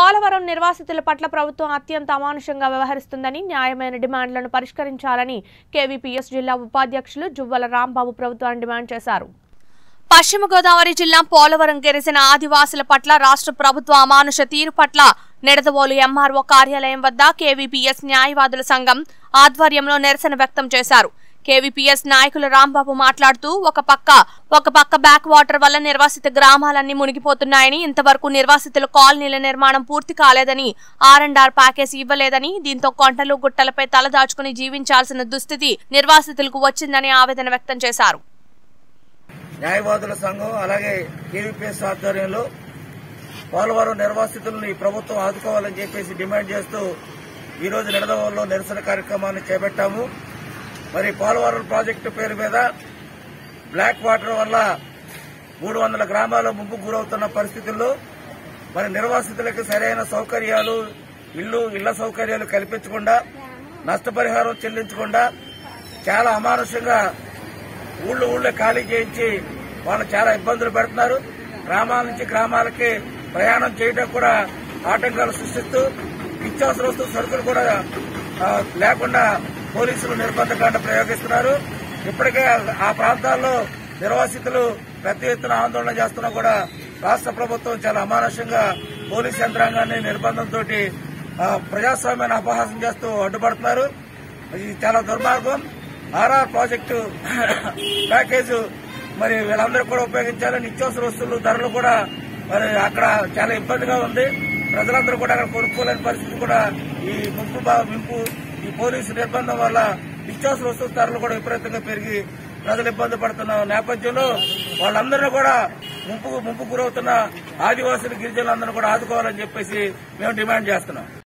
పోలవరం నిర్వాసితుల పట్ల ప్రభుత్వం అత్యంత అమానుషంగా వ్యవహరిస్తుందని న్యాయమైన డిమాండ్లను పరిష్కరించాలని కేవీపీఎస్ జిల్లా ఉపాధ్యక్షులు జువ్వల రాంబాబు ప్రభుత్వాన్ని డిమాండ్ చేశారు. పశ్చిమ గోదావరి జిల్లా పోలవరం గిరిజన ఆదివాసుల పట్ల రాష్ట్ర ప్రభుత్వ అమానుష తీరు పట్ల నిడదవోలు ఎంఆర్ఓ కార్యాలయం వద్ద కేవీపీఎస్ న్యాయవాదుల సంఘం ఆధ్వర్యంలో నిరసన వ్యక్తం చేశారు. కేవీపీఎస్ నాయకులు రాంబాబు మాట్లాడుతూ ఒక పక్క ఒక పక్క బ్యాక్ వాటర్ వల్ల నిర్వాసిత గ్రామాలన్నీ మునిగిపోతున్నాయని ఇంతవరకు నిర్వాసితుల కాలనీల నిర్మాణం పూర్తి కాలేదని ఆర్ అండ్ ఆర్ ప్యాకేజ్ ఇవ్వలేదని దీంతో కొండలు గుట్టలపై తలదాచుకుని జీవించాల్సిన దుస్థితి నిర్వాసితులకు వచ్చిందని ఆవేదన వ్యక్తం చేశారు. న్యాయవాదుల సంఘం అలాగే కేవీపీఎస్ ఆధ్వర్యంలో పోలవరం నిర్వాసితులను ఈ ప్రభుత్వం ఆదుకోవాలని చెప్పేసి డిమాండ్ చేస్తూ ఈ రోజు నిడదవోల్లో నిరసన కార్యక్రమాన్ని చేపట్టాము. మరి పోలవరం ప్రాజెక్టు పేరు మీద బ్లాక్ వాటర్ వల్ల మూడు వందల గ్రామాలు ముంపు గురవుతున్న పరిస్థితుల్లో మరి నిర్వాసితులకు సరైన సౌకర్యాలు ఇల్లు ఇళ్ళ సౌకర్యాలు కల్పించకుండా నష్టపరిహారం చెల్లించకుండా చాలా అమానుషంగా ఊళ్ళో ఊళ్ళో ఖాళీ చేయించి వాళ్ళు చాలా ఇబ్బందులు పెడుతున్నారు. గ్రామాల నుంచి గ్రామాలకి ప్రయాణం చేయడం కూడా ఆటంకాలు సృష్టిస్తూ నిత్యావసర వస్తువు సరుకులు కూడా లేకుండా పోలీసులు నిర్బంధకాండ ప్రయోగిస్తున్నారు. ఇప్పటికే ఆ ప్రాంతాల్లో నిర్వాసితులు పెద్ద ఎత్తున ఆందోళన చేస్తున్నా కూడా రాష్ట్ర ప్రభుత్వం చాలా అమానుషంగా పోలీస్ యంత్రాంగాన్ని నిర్బంధంతో ప్రజాస్వామ్యాన్ని అపహాసం చేస్తూ అడ్డుపడుతున్నారు. ఇది చాలా దుర్మార్గం. ఆర్ఆర్ ప్రాజెక్టు ప్యాకేజ్ మరి వీళ్ళందరూ కూడా ఉపయోగించాలి. నిత్యావసర వస్తువులు ధరలు కూడా మరి అక్కడ చాలా ఇబ్బందిగా ఉంది. ప్రజలందరూ కూడా అక్కడ కొనుక్కోలేని పరిస్థితి కూడా ఈ ముంపు బా- ముంపు ఈ పోలీసు నిర్బంధం వల్ల నిత్యావసర వస్తువుల ధరలు కూడా విపరీతంగా పెరిగి ప్రజలు ఇబ్బంది పడుతున్న నేపథ్యంలో వాళ్ళందరినీ కూడా ముంపు ముంపు గురవుతున్న ఆదివాసులు గిరిజనులందరూ కూడా ఆదుకోవాలని చెప్పేసి మేము డిమాండ్ చేస్తున్నాం.